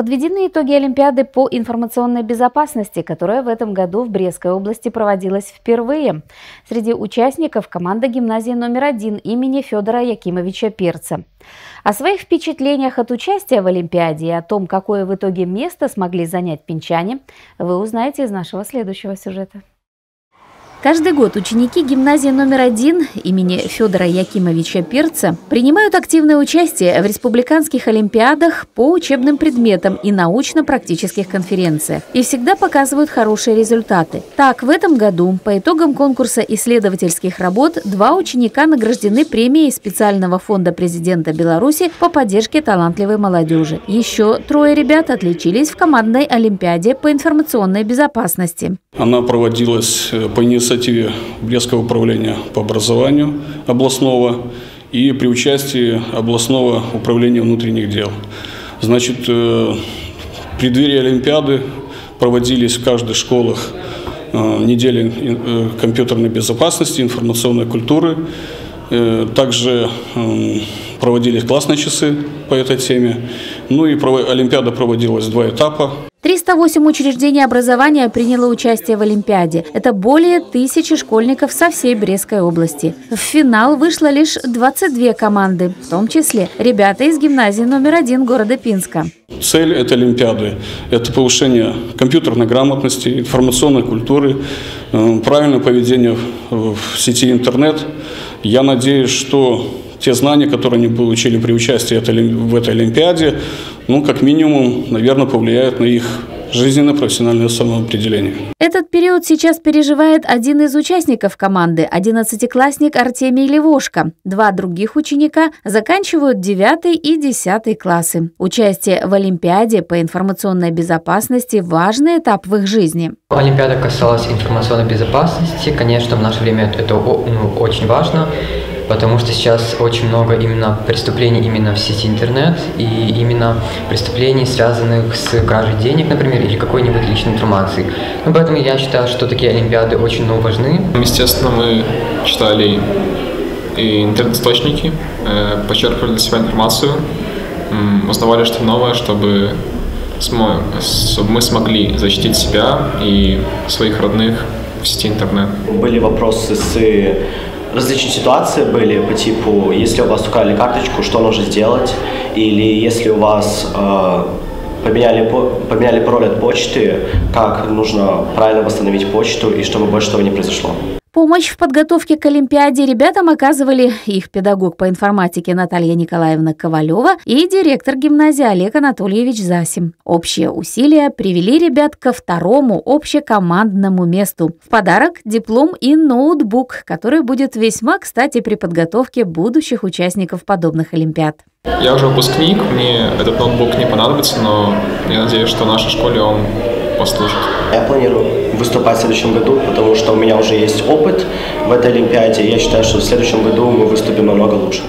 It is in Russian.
Подведены итоги Олимпиады по информационной безопасности, которая в этом году в Брестской области проводилась впервые. Среди участников команда гимназии номер один имени Федора Якимовича Перца. О своих впечатлениях от участия в Олимпиаде и о том, какое в итоге место смогли занять пинчане, вы узнаете из нашего следующего сюжета. Каждый год ученики гимназии номер один имени Федора Якимовича Перца принимают активное участие в республиканских олимпиадах по учебным предметам и научно-практических конференциях и всегда показывают хорошие результаты. Так, в этом году по итогам конкурса исследовательских работ два ученика награждены премией специального фонда президента Беларуси по поддержке талантливой молодежи. Еще трое ребят отличились в командной олимпиаде по информационной безопасности. Она проводилась э, по инициативе инициативе Брестского управления по образованию областного и при участии областного управления внутренних дел. Значит, э, в преддверии Олимпиады проводились в каждой школах э, недели э, компьютерной безопасности, информационной культуры. Также проводились классные часы по этой теме. Ну и Олимпиада проводилась в два этапа. 308 учреждений образования приняло участие в Олимпиаде. Это более тысячи школьников со всей Брестской области. В финал вышло лишь 22 команды, в том числе ребята из гимназии номер один города Пинска. Цель этой Олимпиады – это повышение компьютерной грамотности, информационной культуры, э, правильное поведение в сети интернет. Я надеюсь, что те знания, которые они получили при участии в этой Олимпиаде, ну, как минимум, наверное, повлияют на их жизненное профессиональное самоопределение. Этот период сейчас переживает один из участников команды, одиннадцатиклассник Артемий Левошко. Два других ученика заканчивают 9 и 10 классы. Участие в Олимпиаде по информационной безопасности – важный этап в их жизни. Олимпиада касалась информационной безопасности. Конечно, в наше время это ну, очень важно потому что сейчас очень много именно преступлений именно в сети интернет и именно преступлений, связанных с кражей денег, например, или какой-нибудь личной информации. Ну, поэтому я считаю, что такие олимпиады очень ну, важны. Естественно, мы читали и интернет-источники, э, почерпывали для себя информацию, узнавали что-то новое, чтобы, чтобы мы смогли защитить себя и своих родных в сети интернет. Были вопросы с различные ситуации были по типу, если у вас украли карточку, что нужно сделать, или если у вас э, поменяли, поменяли пароль от почты, как нужно правильно восстановить почту и чтобы больше этого не произошло. Помощь в подготовке к Олимпиаде ребятам оказывали их педагог по информатике Наталья Николаевна Ковалева и директор гимназии Олег Анатольевич Засим. Общие усилия привели ребят ко второму общекомандному месту. В подарок диплом и ноутбук, который будет весьма кстати при подготовке будущих участников подобных Олимпиад. Я уже выпускник, мне этот ноутбук не понадобится, но я надеюсь, что в нашей школе он послужит. Я планирую выступать в следующем году, потому что у меня уже есть опыт в этой Олимпиаде. Я считаю, что в следующем году мы выступим намного лучше.